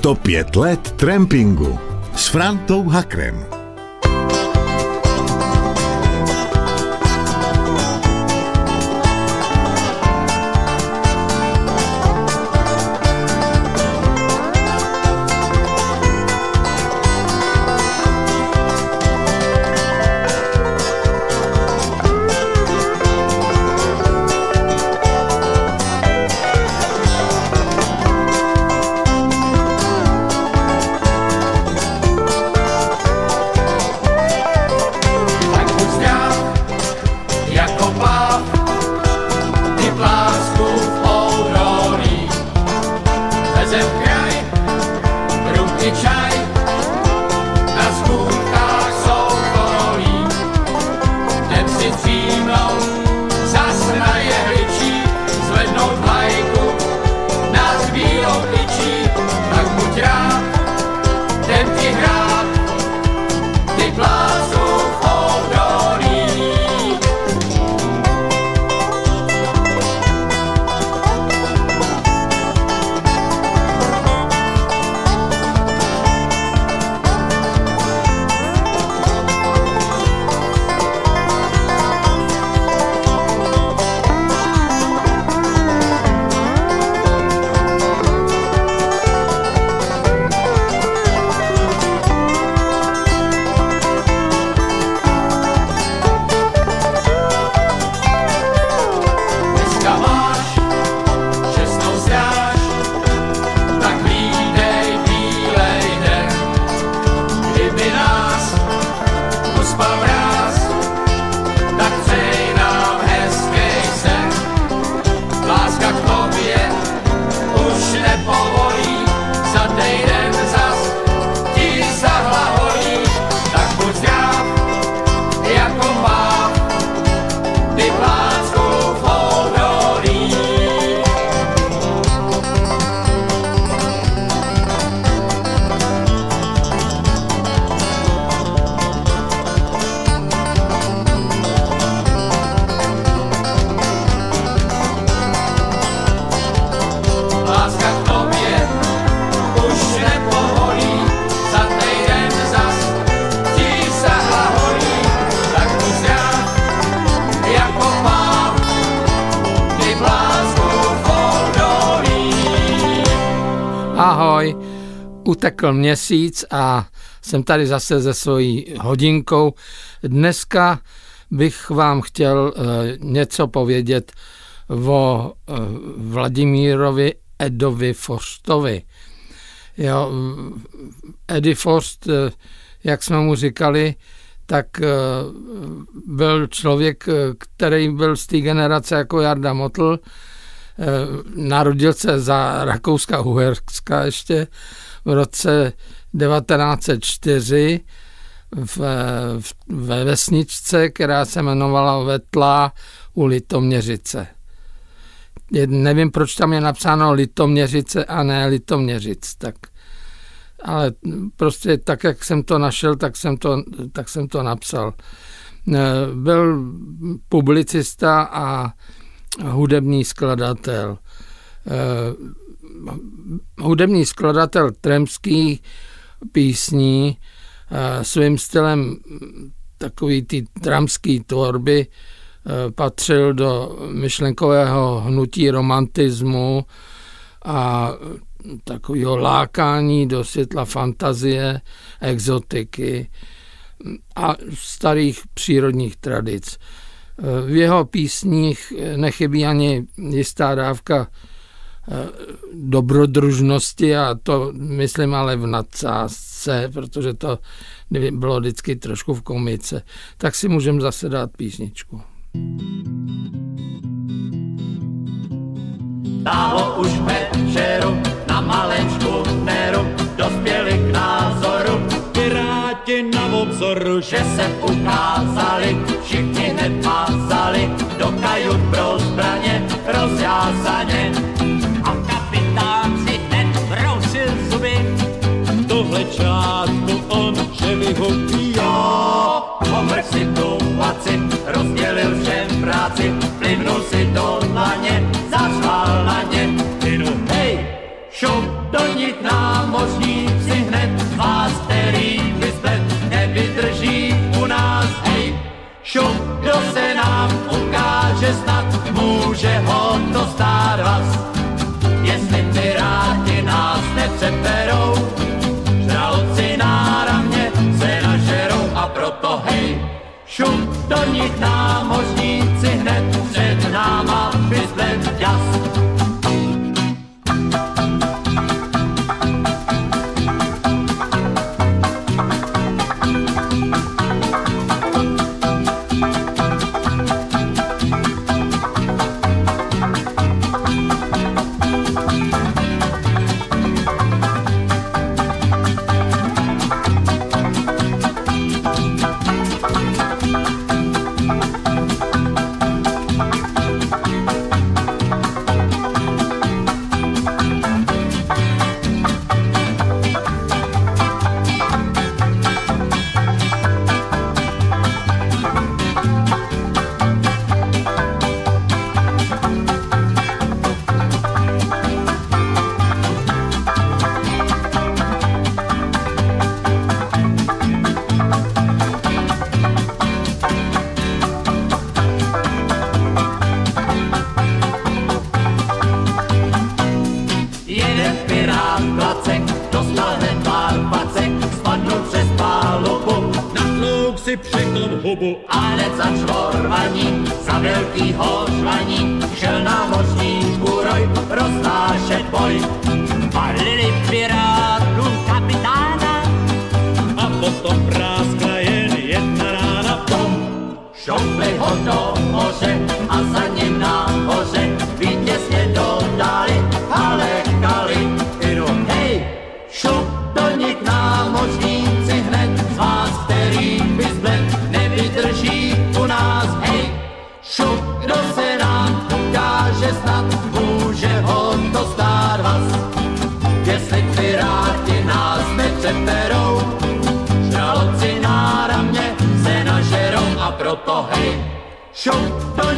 105 let trampingu s Frantou Hakrem. Utekl měsíc a jsem tady zase se svojí hodinkou. Dneska bych vám chtěl uh, něco povědět o uh, Vladimírovi Edovi Forstovi. Jo, Eddie Forst, uh, jak jsme mu říkali, tak byl člověk, který byl z té generace jako Jarda Motl, narodil se za Rakouska-Uherska ještě v roce 1904 v, v, ve vesničce, která se jmenovala Vetlá u Litoměřice. Je, nevím, proč tam je napsáno Litoměřice a ne Litoměřic, tak ale prostě tak, jak jsem to našel, tak jsem to, tak jsem to napsal. E, byl publicista a hudební skladatel. Hudební skladatel tremských písní svým stylem takový ty tramský tvorby e, patřil do myšlenkového hnutí romantismu a takového lákání do světla fantazie, exotiky a starých přírodních tradic. E, v jeho písních nechybí ani jistá dávka dobrodružnosti a to myslím ale v nadsázce, protože to bylo vždycky trošku v komice, tak si můžeme zase dát písničku. Stálo už večeru na malečku neru, dospěli k názoru, piráti na obzoru, že se ukázali, všichni hned mázali, do kajut pro zbraně rozjázaně začátku on, že vyhubí jo. si tu maci, rozdělil všem práci, plivnul si do laně, zašval na ně. Jdu, hej, šup, donit námořní, si hned vás, který vysplet, nevydrží u nás, hej. Šup, kdo se nám ukáže snad, může ho to stát vás. Šup do nich námořní.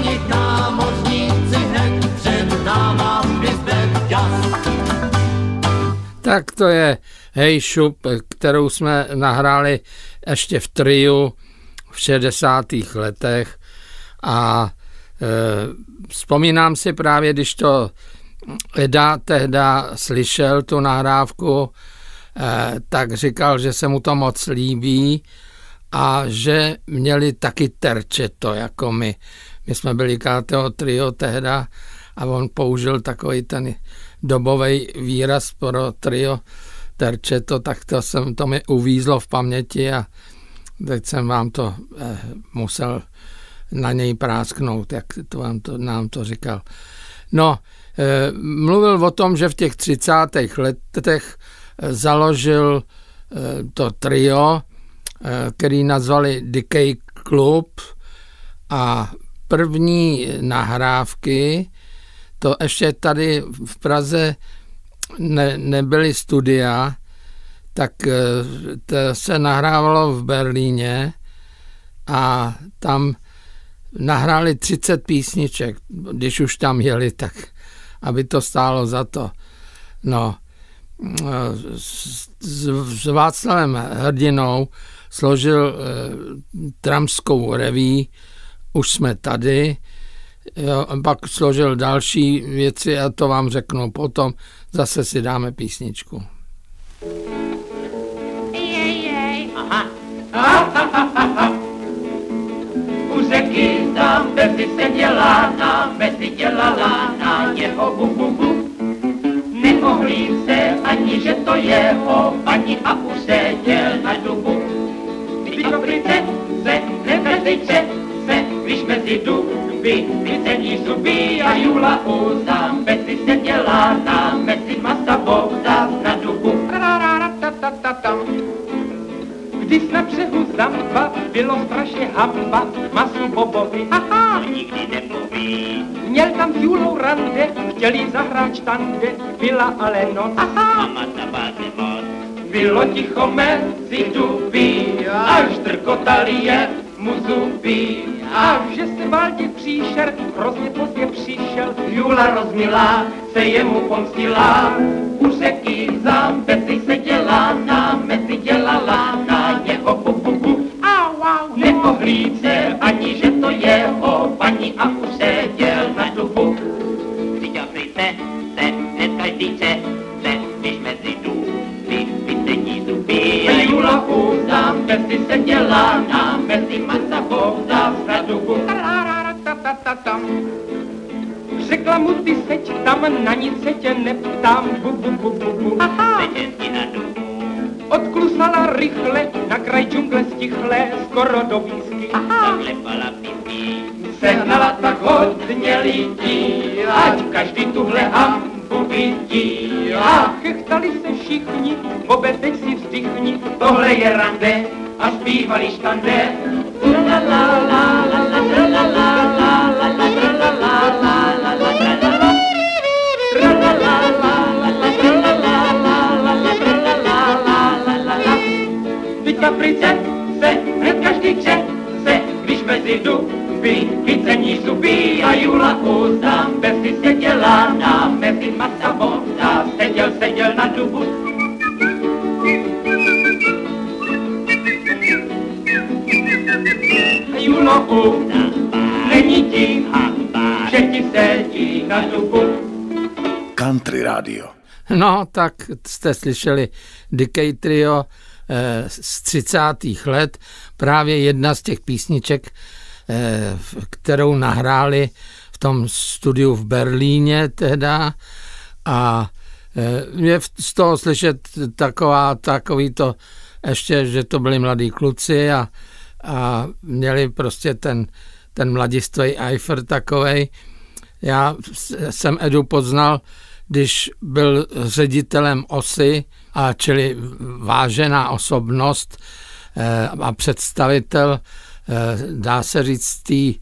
Nich námořníci hned před náma jas. Tak to je Hej šup, kterou jsme nahráli ještě v triu v 60. letech a e, vzpomínám si právě, když to Eda tehda slyšel tu nahrávku, e, tak říkal, že se mu to moc líbí a že měli taky terčeto jako my. My jsme byli KTO trio tehda a on použil takový ten dobový výraz pro trio terčeto, tak to, jsem, to mi uvízlo v paměti a teď jsem vám to eh, musel na něj prásknout, jak to vám to, nám to říkal. No, eh, mluvil o tom, že v těch 30. letech eh, založil eh, to trio, který nazvali Decay Club a první nahrávky, to ještě tady v Praze ne, nebyly studia, tak eh, to se nahrávalo v Berlíně a tam nahráli 30 písniček, když už tam jeli, tak aby to stálo za to. No, eh, s, s Václavem Hrdinou složil eh, tramskou reví Už jsme tady, jo, pak složil další věci a to vám řeknu potom. Zase si dáme písničku. Jej, jej. U řeky tam Bezi seděla na, Bezi dělala na jeho bu, bu, bu. Neohlí se ani, že to jeho, ani a useděl na dubu. Když Africe se nevezliče se, když mezi duby vycení zuby a Jula uzám, Bezi seděla na, Bezi masa voda na dubu. Když na břehu zamba bylo strašně hamba, masu bobovi, aha, Nikdy nemluví, měl tam s Julou rande, chtěli zahrát štande, byla ale noc, aha, mama ta báze moc. Bylo ticho mezi duby, až drkotali je mu zuby, a že se Valdě příšer, hrozně pozdě přišel, Jula rozmilá se jemu pomstila, u řeky za Bezi seděla na, mezi dělala na jeho bu. au, au, Neohlídce ani, že to jeho paní a useděl na dubu. Vždyť Africe se hned každý čese, když mezi zuby. A Jula uzám, Bezi seděla na, mezi na dubu. Tarararatatam. Řekla mu ty seď tam, na nic se tě neptám, bu, bu, bu, bu, bu. Na dubu. Odklusala rychle, na kraj džungle stichle, skoro do výsky. Zaklepala pipí. Sehnala tak hodně lidí, ať každý tuhle hambu vidí. A chechtali se všichni, bobe teď si vzdychni, Tohle je rande a zpívali štande. La la la la la la la la la la la la la la. Teď kaprice se hned každý se, když mezi duby vycení zuby A Jula uznám, bez ty seděla na mezi masa voda, seděl, seděl na dubu. Julo uznám, není ti Hamba, že ti sedí na dubu. Country Radio. No, tak jste slyšeli Decay Trio eh, z 30. let, právě jedna z těch písniček, kterou nahráli v tom studiu v Berlíně teda a eh, je z toho slyšet taková, takový to, ještě, že to byli mladí kluci a, a měli prostě ten, ten mladistvý Eifer takovej. Já jsem Edu poznal když byl ředitelem OSY, a čili vážená osobnost eh, a představitel, eh, dá se říct, tý,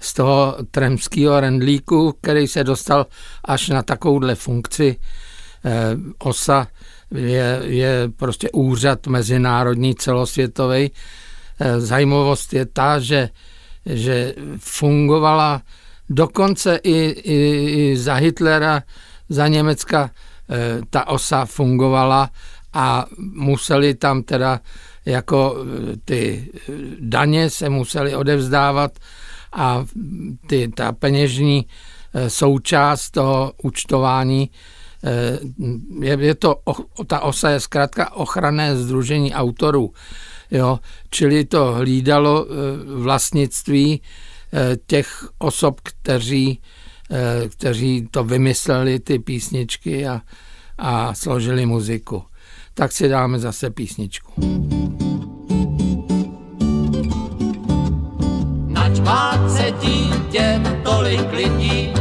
z toho tremského rendlíku, který se dostal až na takovouhle funkci. Eh, OSA je, je prostě úřad mezinárodní, celosvětový. Zajímavost je ta, že, že fungovala dokonce i, i, i za Hitlera za Německa eh, ta osa fungovala a museli tam teda jako eh, ty eh, daně se museli odevzdávat a ty, ta peněžní součást toho účtování je, je to, ta osa je zkrátka ochranné združení autorů, jo, čili to hlídalo vlastnictví těch osob, kteří Eh, kteří to vymysleli, ty písničky a, a složili muziku. Tak si dáme zase písničku. Nač má se dítě tolik lidí,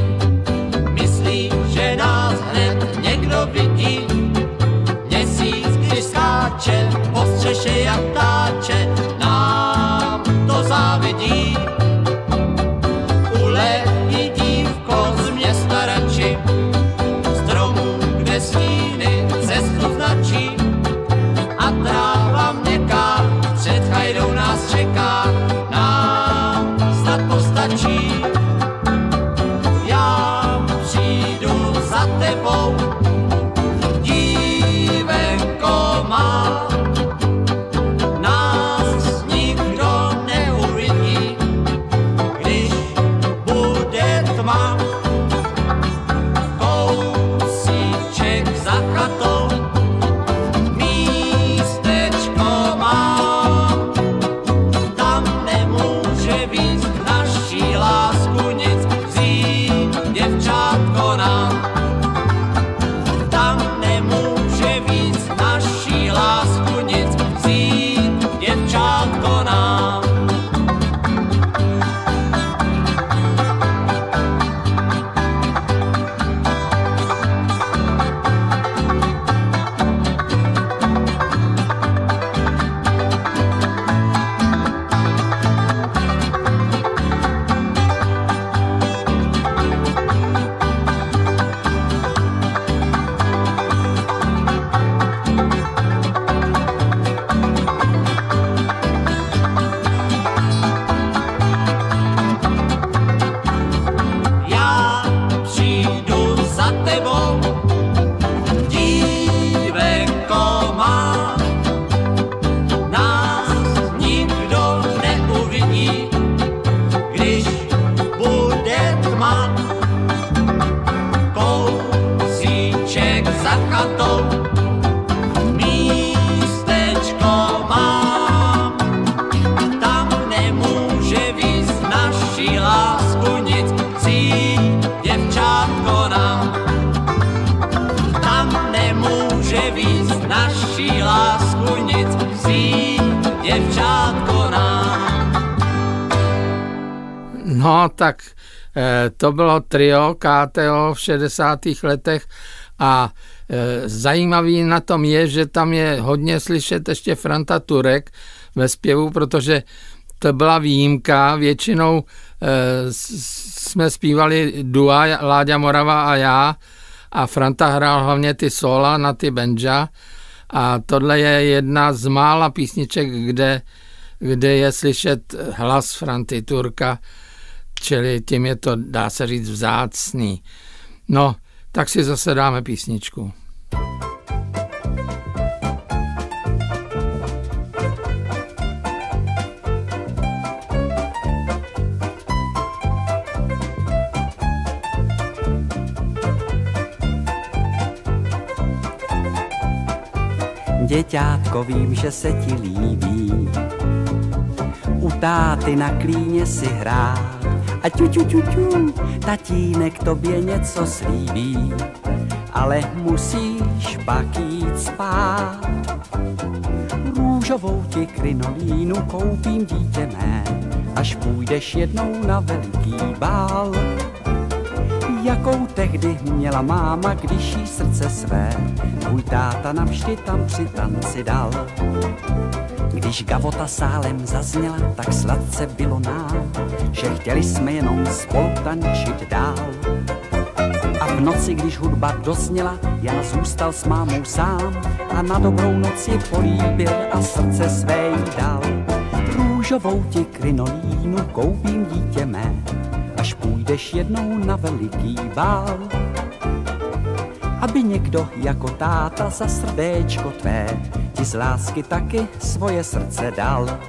to bylo trio KTO v 60. letech a eh, zajímavý na tom je, že tam je hodně slyšet ještě Franta Turek ve zpěvu, protože to byla výjimka. Většinou eh, jsme zpívali dua Láďa Morava a já a Franta hrál hlavně ty sola na ty benja a tohle je jedna z mála písniček, kde, kde je slyšet hlas Franty Turka, čili tím je to, dá se říct, vzácný. No, tak si zase dáme písničku. děťátko vím, že se ti líbí. U táty na klíně si hrát a ťu, ťu, ťu, ťu, tatínek tobě něco slíbí, ale musíš pak jít spát. Růžovou ti krinolínu koupím dítě mé, až půjdeš jednou na veliký bál jakou tehdy měla máma, když jí srdce své tvůj táta navždy tam při tanci dal. Když gavota sálem zazněla, tak sladce bylo nám, že chtěli jsme jenom spolu tančit dál. A v noci, když hudba dozněla, já zůstal s mámou sám a na dobrou noc ji políbil a srdce své jí dal. Růžovou ti krinolínu koupím dítě mé, až půjdeš jednou na veliký bál. Aby někdo jako táta za srdéčko tvé ti z lásky taky svoje srdce dal.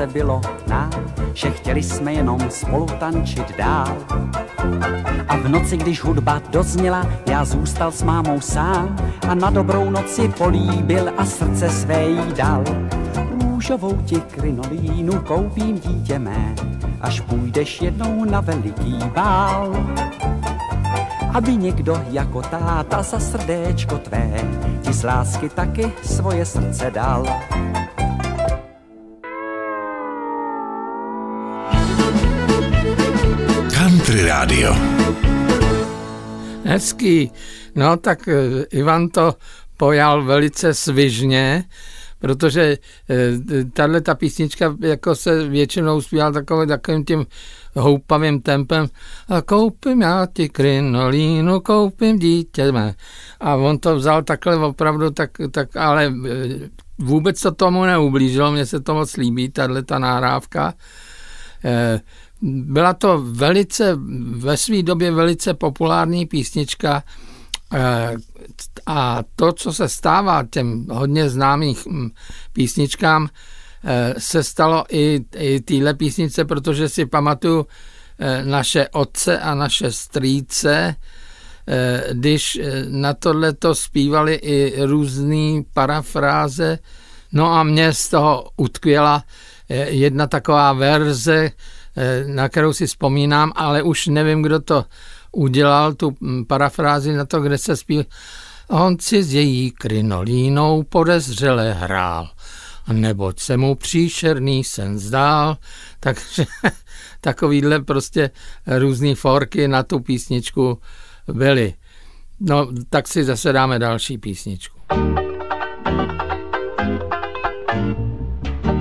Sladce bylo nám, že chtěli jsme jenom spolu tančit dál. A v noci, když hudba dozněla, já zůstal s mámou sám a na dobrou noci políbil a srdce své jí dal. Růžovou ti krinolínu koupím dítě mé, až půjdeš jednou na veliký bál. Aby někdo jako táta za srdéčko tvé ti z lásky taky svoje srdce dal. Radio. Hezký. No tak eh, Ivan to pojal velice svižně, protože eh, tahle ta písnička jako se většinou zpívala takovým, takovým tím houpavým tempem a koupím já ti krinolínu, koupím dítě mé. A on to vzal takhle opravdu, tak, tak ale eh, vůbec to tomu neublížilo, mně se to moc líbí, tahle ta nahrávka. Byla to velice, ve své době velice populární písnička eh, a to, co se stává těm hodně známých hm, písničkám, eh, se stalo i, i téhle písnice, protože si pamatuju eh, naše otce a naše strýce, když na tohle to zpívali i různé parafráze. No a mě z toho utkvěla jedna taková verze, na kterou si vzpomínám, ale už nevím, kdo to udělal, tu hm, parafrázi na to, kde se zpíval. On si s její krinolínou podezřele hrál, neboť se mu příšerný sen zdál. Takže takovýhle prostě různý forky na tu písničku byly. No, tak si zase dáme další písničku.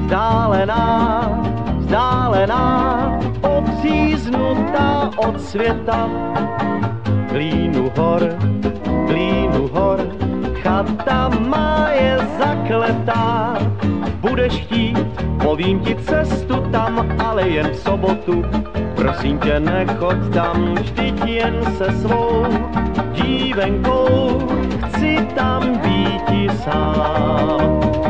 Vzdálená, vzdálená, odříznutá od světa. Klínu hor, klínu hor, chata má je zakletá. Budeš chtít, povím ti cestu tam, ale jen v sobotu. Prosím tě, nechoď tam, vždyť jen se svou dívenkou, chci tam být sám.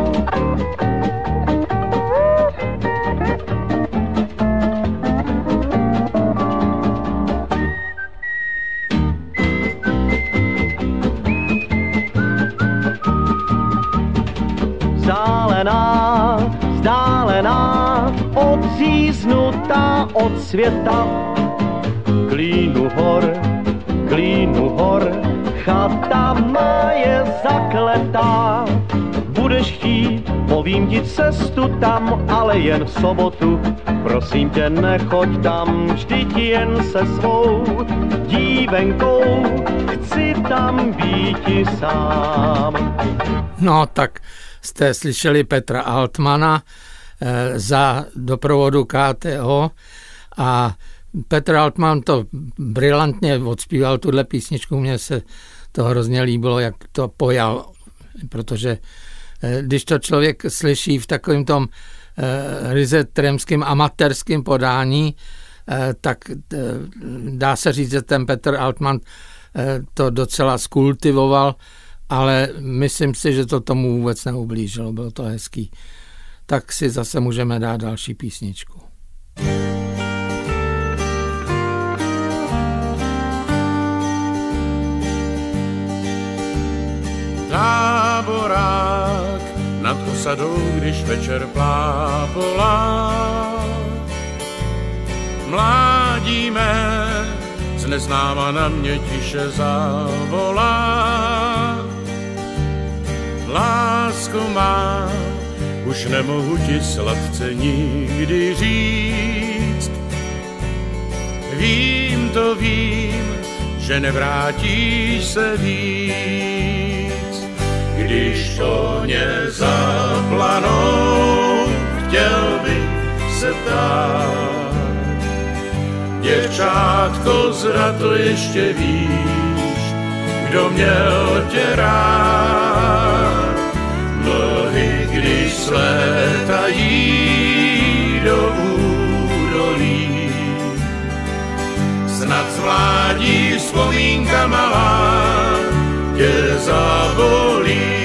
Odříznutá od světa. Klínu hor, klínu hor, chata má je zakletá. Budeš chtít, povím ti cestu tam, ale jen v sobotu. Prosím tě, nechoď tam, vždyť jen se svou venkou, chci tam být sám. No tak jste slyšeli Petra Altmana eh, za doprovodu KTO a Petr Altman to brilantně odspíval, tuhle písničku, mně se to hrozně líbilo, jak to pojal, protože eh, když to člověk slyší v takovém tom eh, ryze tremským amatérským podání, tak dá se říct, že ten Petr Altman to docela skultivoval, ale myslím si, že to tomu vůbec neublížilo, bylo to hezký. Tak si zase můžeme dát další písničku. táborák nad osadou, když večer plápolá. Mládí mé z neznáma na mě tiše zavolá. Lásko má, už nemohu ti sladce nikdy říct. Vím to vím, že nevrátíš se víc když ně zaplanou, chtěl bych se ptát. Děvčátko, zra to ještě víš, kdo měl tě rád. Slétají do údolí, snad zvládí vzpomínka malá, tě zabolí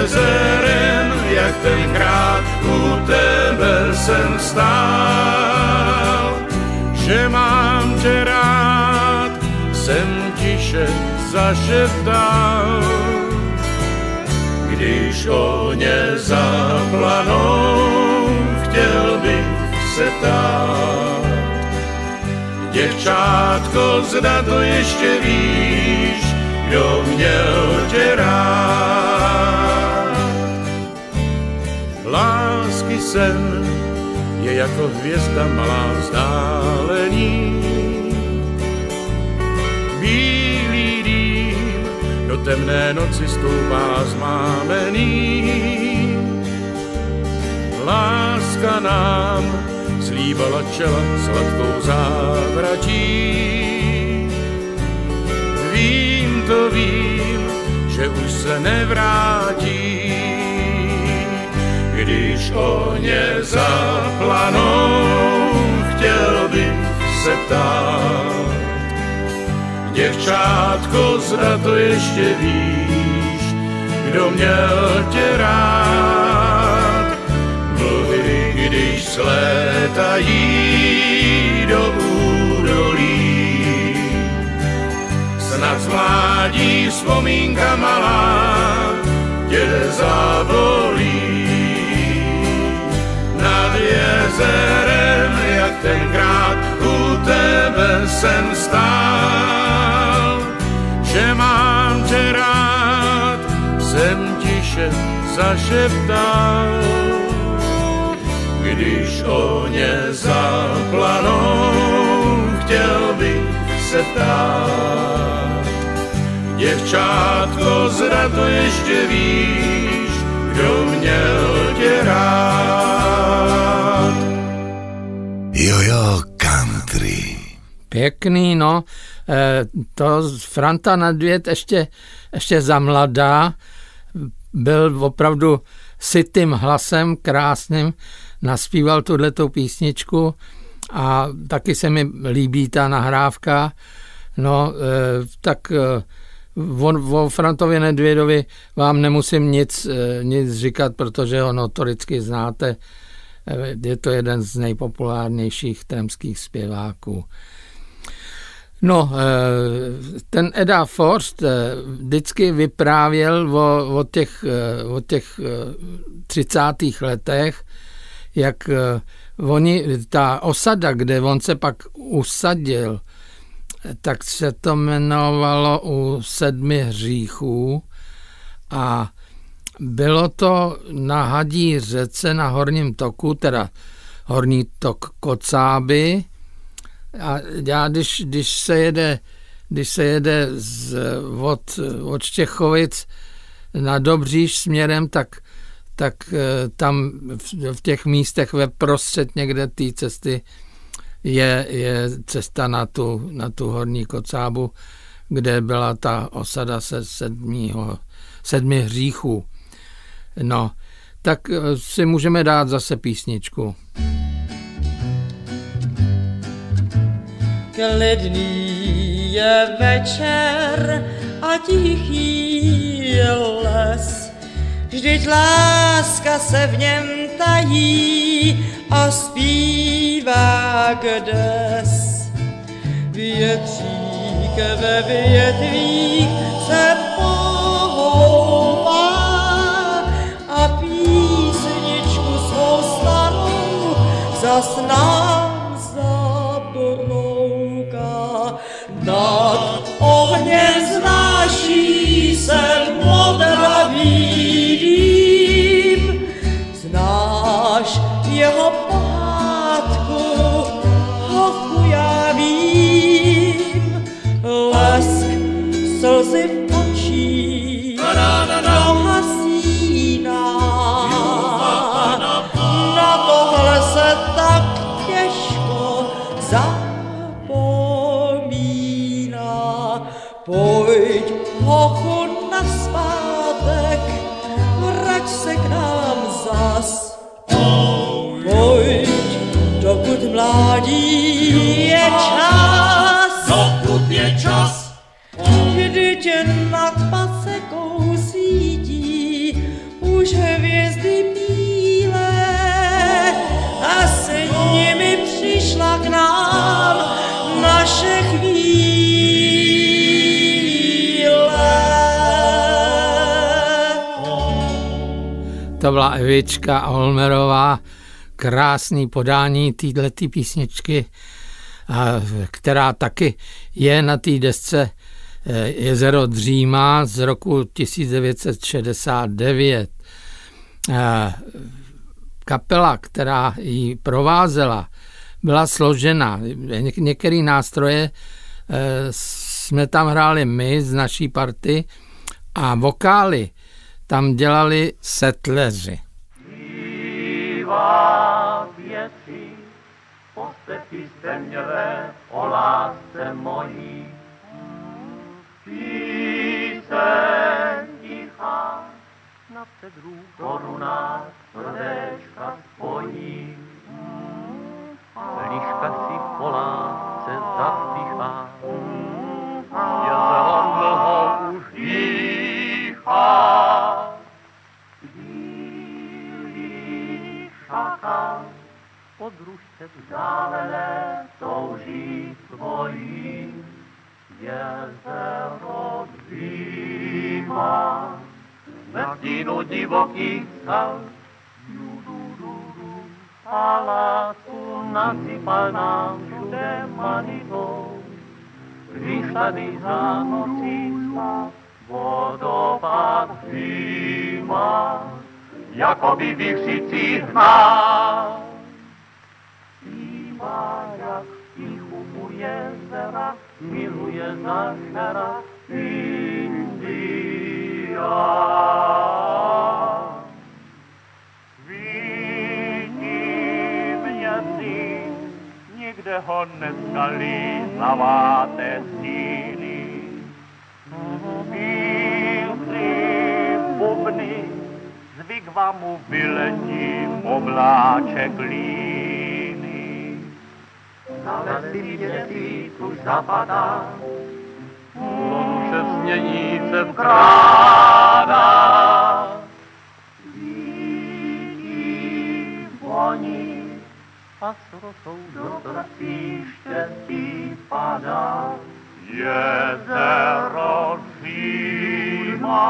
jezerem, jak tenkrát u tebe jsem stál. Že mám tě rád, jsem tiše zašeptal. Když o ně zaplanou, chtěl bych se tát. Děvčátko, zda to ještě víš, kdo měl tě rád. Lásky sen je jako hvězda malá vzdálení. Temné noci stoupá zmámený. Láska nám slíbala čela sladkou závratí to vím, že už se nevrátí. Když o ně zaplanou, chtěl bych se ptát. Děvčátko, zda to ještě víš, kdo měl tě rád. Mluvy, když slétají do snad z mládí vzpomínka malá tě zabolí. Nad jezerem, jak tenkrát u tebe jsem stál, tiše zašeptal. Když o ně zaplanou, chtěl bych se ptát. Děvčátko, zda to ještě víš, kdo měl tě rád. Jojo country. Pěkný, no. E, to Franta Nadvět ještě, ještě za mladá byl opravdu sitým hlasem, krásným, naspíval tuhletou písničku a taky se mi líbí ta nahrávka. No, e, tak e, o, o Frantovi Nedvědovi vám nemusím nic, eh, nic říkat, protože ho notoricky znáte. Eh, je to jeden z nejpopulárnějších tremských zpěváků. No, eh, ten Eda Forst vždycky vyprávěl o, o, těch, o těch 30. letech, jak oni, ta osada, kde on se pak usadil, tak se to jmenovalo u sedmi hříchů a bylo to na Hadí řece na horním toku, teda horní tok Kocáby, A já, když, když se jede, když se jede z, od, od Štěchovic na Dobříž směrem, tak, tak eh, tam v, v těch místech ve prostřed někde té cesty je, je cesta na tu, na tu horní kocábu, kde byla ta osada se sedmího, sedmi hříchů. No, tak eh, si můžeme dát zase písničku. Klidný je večer a tichý je les, vždyť láska se v něm tají a zpívá kdes. Větřík ve větvích se pohoupá a písničku svou starou zas Nad ohně znáší se modravý mládí je čas. Dokud je čas, Vždyť nad pasekou svítí už hvězdy bílé a s nimi přišla k nám naše chvíle. To byla Evička Olmerová, krásný podání této písničky, která taky je na té desce eh, Jezero Dříma z roku 1969. Eh, Kapela, která ji provázela, byla složena. Některé nástroje eh, jsme tam hráli my z naší party a vokály tam dělali setleři. Zpívá věci, postepy zeměle o lásce mojí. Píseň tichá na předrů korunách srdéčka spojí. Liška si po lásce zapíchá, jezero vzdálené touží svojí. Jezero dřímá ve stínu divokých skal. A lásku nasypal nám všude manitou. Když tady za nocí spal, vodopád přímá, jako by vychřicí hnal. Jak tichu u jezera, miluje za šera India. Vidím jezdí, nikde ho neskalí zaváté stíny. Bílý bubny, z vigvamu vyletí obláček líny. Na lesy měsíc už zapadá, Slunce smění se vkrádá. Vítí voní a s do srdcí štěstí padá. Jezero římá,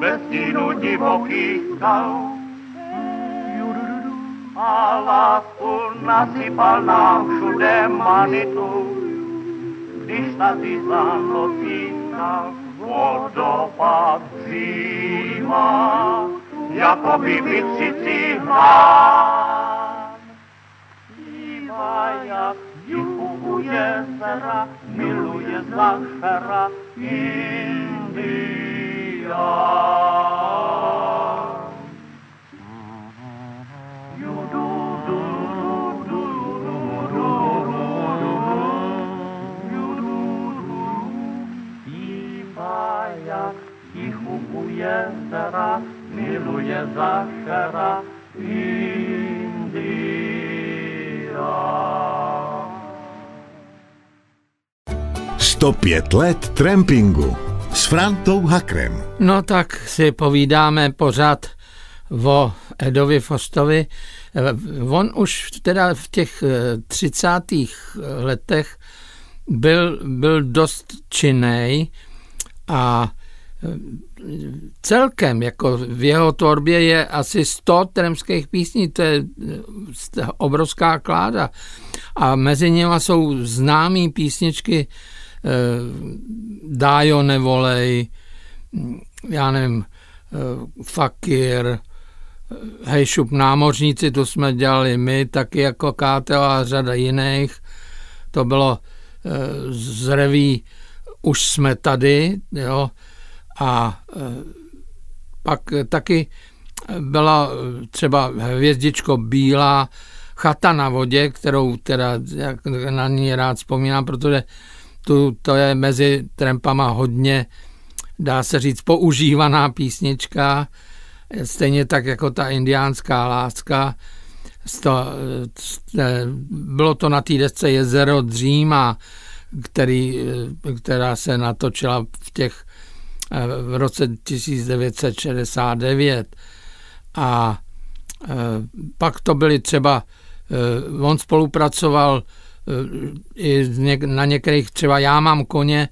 bez stínu divokých skal. Lásku nasypal nám všude manitu, když tady za notíka vodopád zima, jako by vychřicí hrán. Zpívá jak tichu u jezera, miluje zachera India. Jak tichu u jezera, miluje Zachera India. 105 let trampingu s Frantou Hakrem. No tak si povídáme pořád o Edovi Fostovi. On už teda v těch 30. letech byl, byl dost činný a celkem jako v jeho tvorbě je asi 100 tremských písní, to je obrovská kláda. A mezi nimi jsou známé písničky eh, Dájo nevolej, já nevím, eh, Fakir, eh, Hej šup námořníci, to jsme dělali my, taky jako Kátel a řada jiných. To bylo eh, z reví Už jsme tady, jo, a e, pak taky byla třeba hvězdičko bílá, chata na vodě, kterou teda jak na ní rád vzpomínám, protože tu, to je mezi trampama hodně, dá se říct, používaná písnička, stejně tak jako ta indiánská láska. Bylo to na té desce Jezero Dříma, který, která se natočila v těch v roce 1969 a e, pak to byly třeba, e, on spolupracoval e, i na některých, třeba Já mám koně,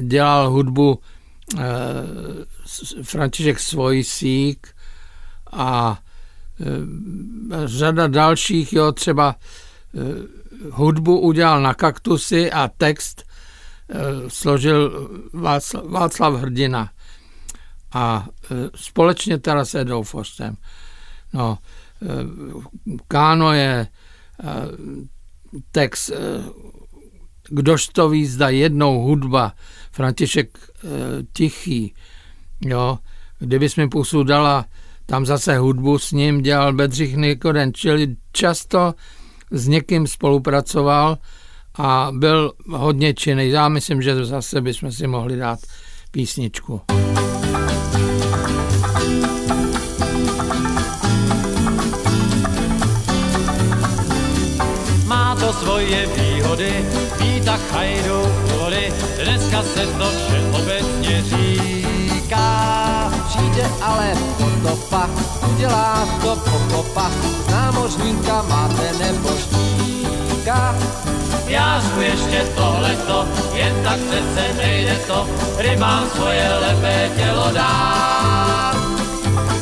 dělal hudbu František Svojsík a řada dalších, jo, třeba hudbu udělal na kaktusy a text Eh, složil Václav, Václav Hrdina a eh, společně teda s Edou Fostem. No, eh, Káno je text Kdož to ví, zda jednou hudba, František Tichý, jo, kdybys mi dala tam zase hudbu s ním dělal Bedřich Nikoden, čili často s někým spolupracoval a byl hodně činný. Já myslím, že zase bychom si mohli dát písničku. Má to svoje výhody, víta chajdu vody, dneska se to vše Přijde ale potopa, udělá to pokopa, námořníka máte nebo štíka Jářku ještě tohleto, jen tak přece nejde to, rybám svoje lepé tělo dá.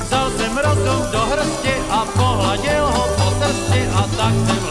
Vzal jsem rozum do hrsti a pohladil ho po srsti a tak jsem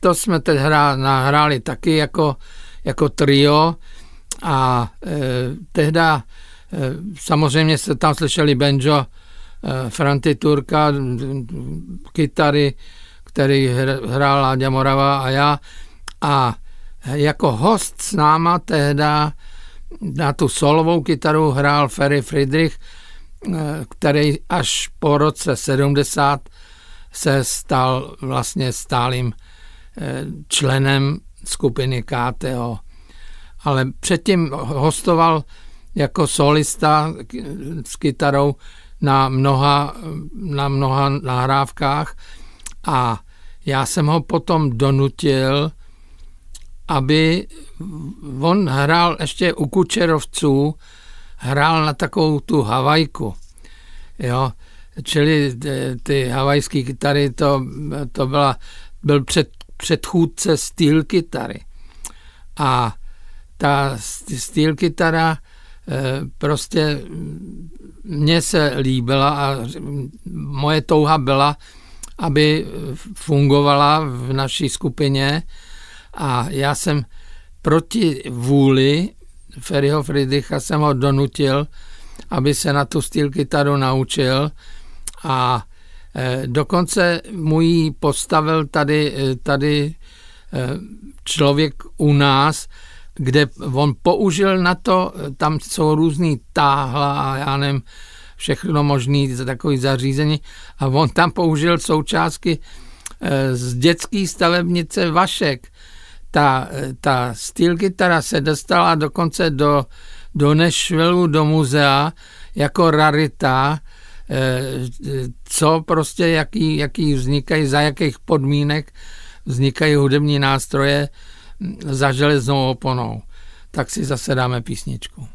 to jsme teď hra, nahráli taky jako, jako trio a eh, tehda eh, samozřejmě se tam slyšeli banjo eh, Franty Turka, kytary, který hrál Láďa Morava a já. A jako host s náma tehda na tu solovou kytaru hrál Ferry Friedrich, eh, který až po roce 70 se stal vlastně stálým eh, členem skupiny KTO. Ale předtím hostoval jako solista s kytarou na mnoha, na mnoha nahrávkách a já jsem ho potom donutil, aby on hrál ještě u Kučerovců, hrál na takovou tu Havajku. Jo, čili ty havajské kytary, to, to byla, byl před, předchůdce steel kytary. A ta steel kytara eh, prostě mně se líbila a moje touha byla, aby fungovala v naší skupině a já jsem proti vůli Ferryho Friedricha jsem ho donutil, aby se na tu steel kytaru naučil a e, dokonce mu ji postavil tady, e, tady e, člověk u nás, kde on použil na to, tam jsou různý táhla a já nevím, všechno možné takové zařízení a on tam použil součástky z dětské stavebnice Vašek. Ta, ta steel kytara se dostala dokonce do, do Nešvilu, do muzea, jako rarita, co prostě, jaký, jaký vznikají, za jakých podmínek vznikají hudební nástroje za železnou oponou. Tak si zase dáme písničku.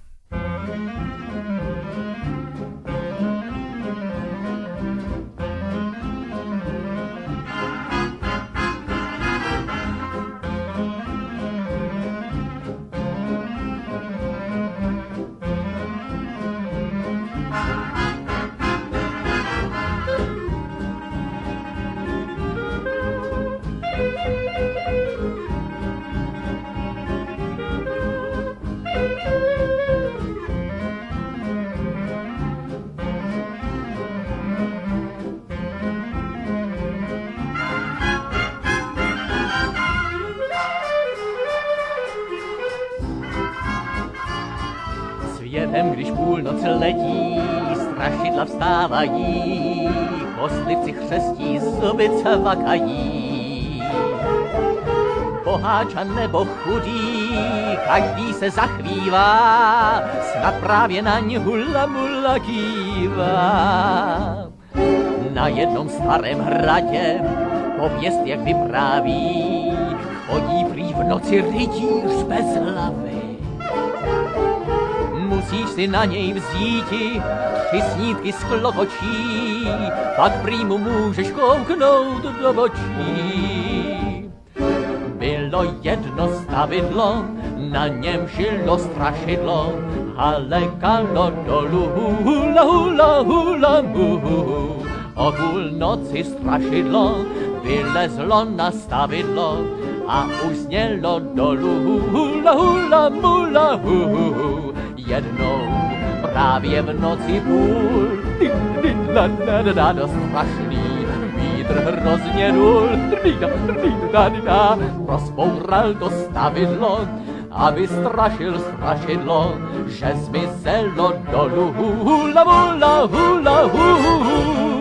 Vstávají, kostlivci chřestí, zuby cvakají. Boháčan nebo chudý, každý se zachvívá, snad právě na ně hula mula kývá. Na jednom starém hradě pověst, jak vypráví, chodí prý v noci rytíř bez hlavy musíš si na něj vzíti tři snídky z klokočí, pak prýmu můžeš kouknout do očí. Bylo jedno stavidlo, na něm žilo strašidlo, ale kalo dolů, hula, hula, hula, mu. O půlnoci strašidlo vylezlo na stavidlo a už znělo dolů, hula, hula, mula, hu, hu, hu jednou právě v noci půl. Da, strašný vítr hrozně dul. Rozboural to stavidlo a vystrašil strašidlo, že zmizelo dolů. Hula, hula, hula, hula.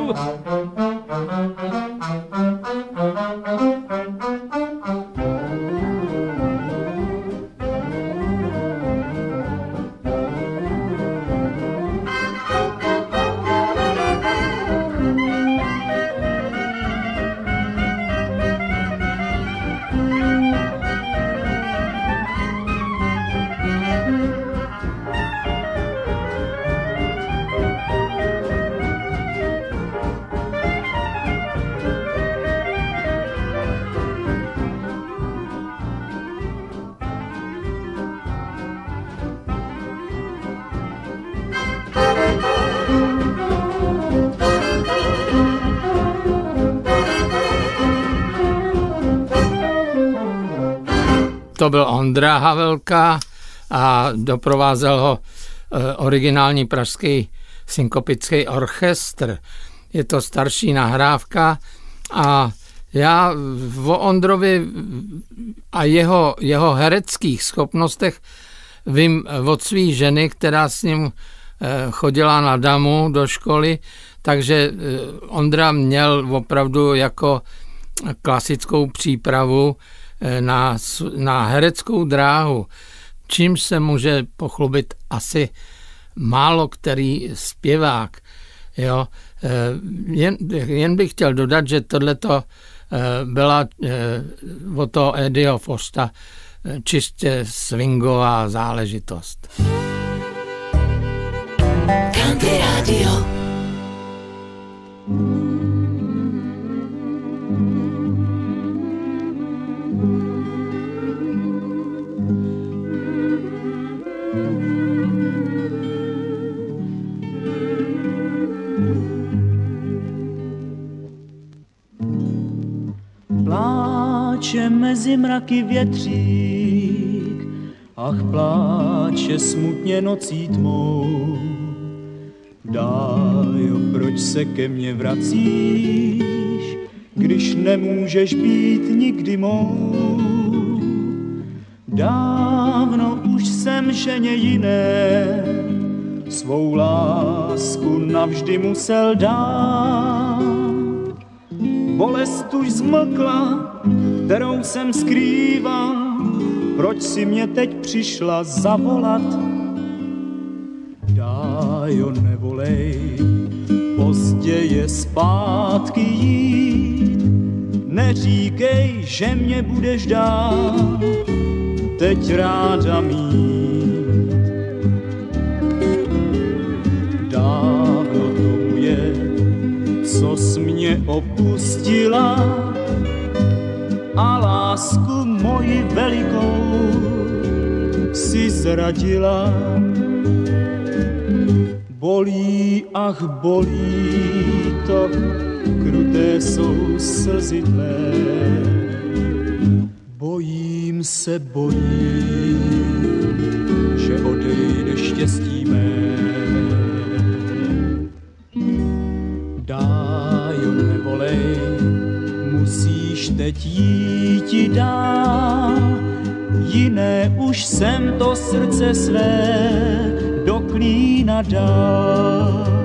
To byl Ondra Havelka a doprovázel ho eh, originální pražský synkopický orchestr. Je to starší nahrávka a já o Ondrovi a jeho, jeho hereckých schopnostech vím od své ženy, která s ním eh, chodila na damu do školy, takže Ondra měl opravdu jako klasickou přípravu eh, na, na hereckou dráhu, čím se může pochlubit asi málo který zpěvák. Jo. Eh, jen, jen bych chtěl dodat, že tohleto eh, byla o to Edio Fosta čistě swingová záležitost. Country Radio. Pláče mezi mraky větřík, ach pláče smutně nocí tmou. Dájo, proč se ke mně vracíš, když nemůžeš být nikdy mou? Dávno už jsem ženě jiné, svou lásku navždy musel dát bolest už zmlkla, kterou jsem skrýval, proč si mě teď přišla zavolat? Dájo, nevolej, pozdě je zpátky jít, neříkej, že mě budeš dát, teď ráda mít. mě opustila a lásku moji velikou si zradila. Bolí, ach bolí to, kruté jsou slzy tvé. Bojím se, bojím, že odejde štěstí to srdce své do klína dal.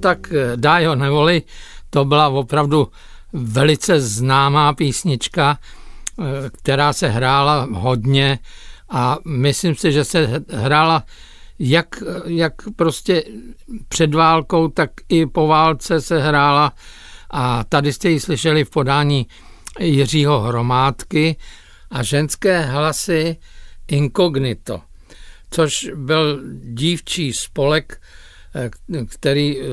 Tak Dájo, nevolej, to byla opravdu velice známá písnička, eh, která se hrála hodně a myslím si, že se hrála jak, jak prostě před válkou, tak i po válce se hrála. A tady jste ji slyšeli v podání Jiřího Hromádky a ženské hlasy Incognito, což byl dívčí spolek, Eh, který eh,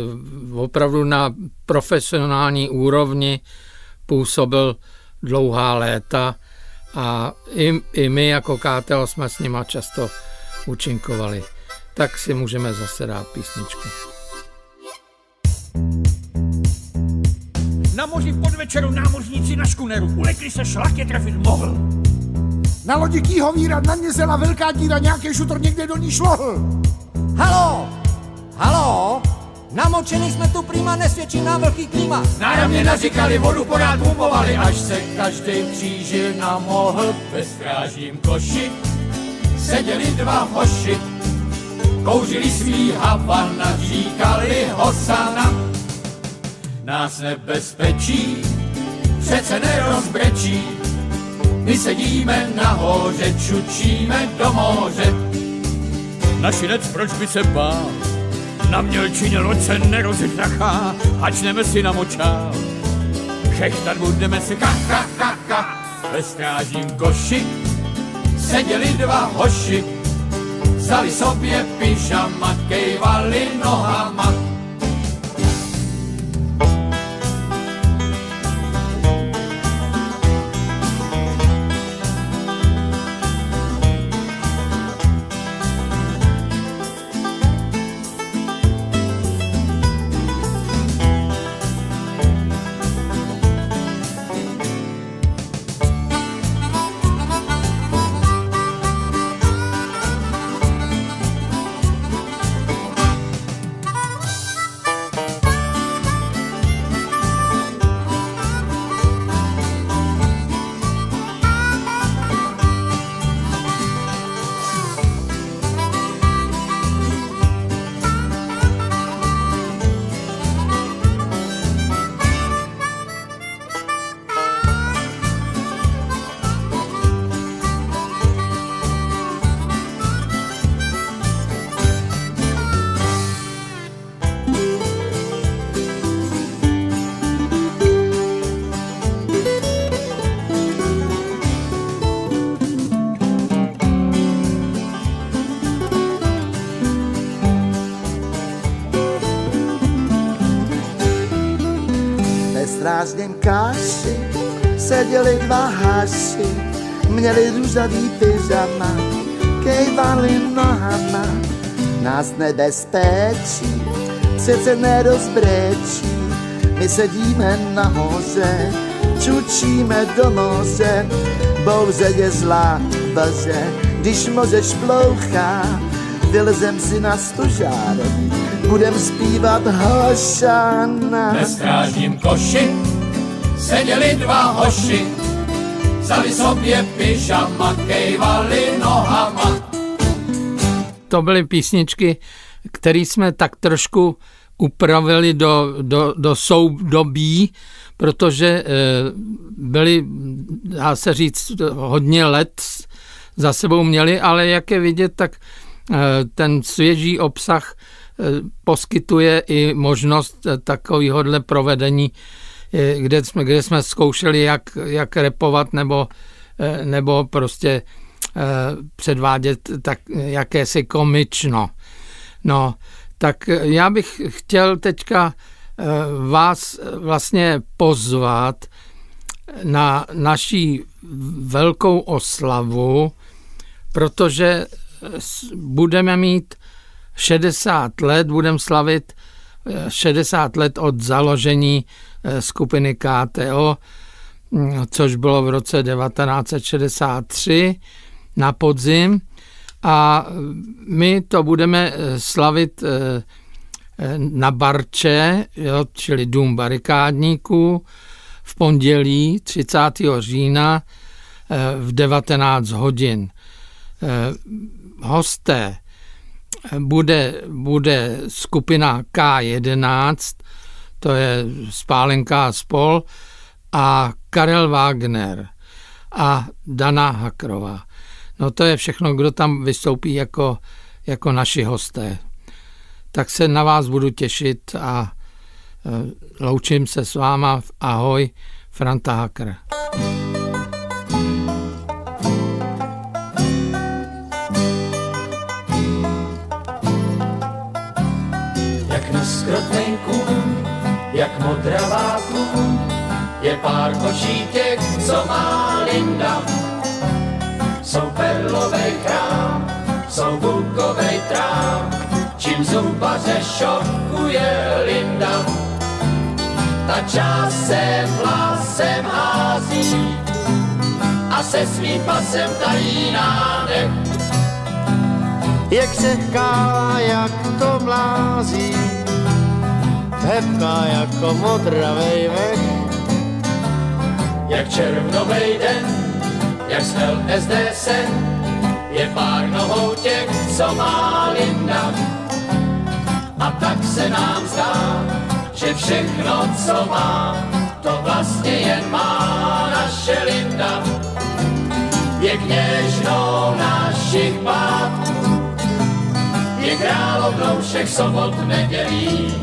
opravdu na profesionální úrovni působil dlouhá léta a i, i my jako KTO jsme s nima často účinkovali. Tak si můžeme zase dát písničku. Na moři v podvečeru námořníci na škuneru ulekli se šlak je trefit mohl. Na lodi kýhovíra nanězela velká díra, nějaký šutr někde do ní šlohl. Halo, Halo? Namočený jsme tu prima, nesvědčí nám velký klima. Náramně naříkali, vodu pořád pumpovali, až se každý křížil namohl ve strážním koši. Seděli dva hoši, kouřili svý havana, říkali hosana. Nás nebezpečí, přece nerozbrečí, my sedíme nahoře, čučíme do moře. Našinec, proč by se bál? Na mělčině loď nerozhrachá, hačneme si na močál. Šechtat budeme si ka, ka, ka, ka. Ve strážním koši seděli dva hoši, vzali sobě pyžama, kejvali nohama. Káši seděli dva hasi, měli růžavý pyžama, kejvali nohama, nás nebezpečí, přece nerozbrečí, my sedíme nahoře, čučíme do moře, bouře je zlá, bože, když můžeš plouchá, vylezem si na stožár, budem zpívat hošana. Ve strážním koši seděli dva hoši, vzali sobě pyžama, kejvali nohama. To byly písničky, které jsme tak trošku upravili do, do, do soudobí, protože e, byly, dá se říct, hodně let za sebou měli, ale jak je vidět, tak e, ten svěží obsah e, poskytuje i možnost takovéhohle provedení kde jsme, kde jsme zkoušeli, jak, jak repovat nebo, eh, nebo prostě eh, předvádět tak jakési komično. No, tak já bych chtěl teďka eh, vás vlastně pozvat na naší velkou oslavu, protože budeme mít 60 let, budeme slavit 60 let od založení skupiny KTO, mm, což bylo v roce 1963 na podzim. A my to budeme eh, slavit eh, na Barče, jo, čili Dům barikádníků, v pondělí 30. října v 19 hodin. Hosté bude, bude skupina K11, to je Spálenka a spol, a Karel Wagner a Dana Hakrová. No to je všechno, kdo tam vystoupí jako, jako naši hosté. Tak se na vás budu těšit a e, loučím se s váma. Ahoj, Franta Hacker. Jak na skrotvenku jak modraváků. Je pár očí těch, co má Linda. Jsou perlovej chrám, jsou bukovej trám, čím zubaře šokuje Linda. Ta se vlasem hází a se svým pasem tají nádech. Je křehká, jak to mlází, hebká jako modravej vech. Jak červnovej den, jak z LSD sen, je pár nohou těch, co má Linda. A tak se nám zdá, že všechno, co má, to vlastně jen má naše Linda. Je kněžnou našich báb, je královnou všech sobot nedělí.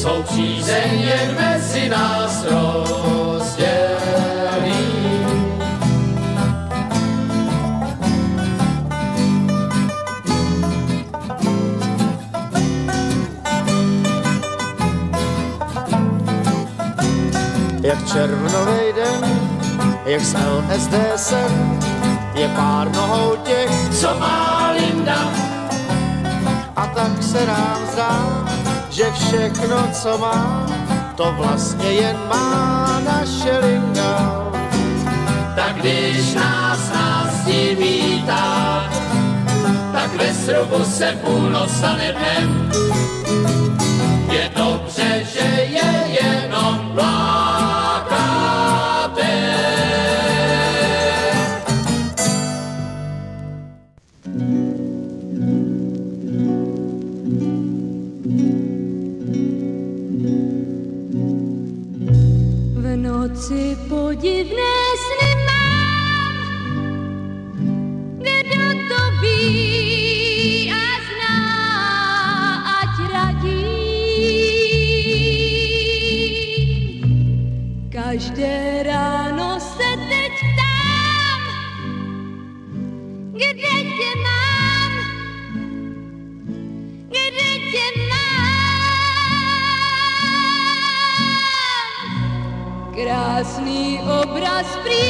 Svou přízeň jen mezi nás rozdělí. Jak červnovej den, jak z LSD sen, je pár nohou těch, co má Linda. A tak se nám zdá, že všechno, co má, to vlastně jen má naše Linda. Tak když nás nás vítá, tak ve srubu se půlnoc stane dnem. Je dobře, že je sprijin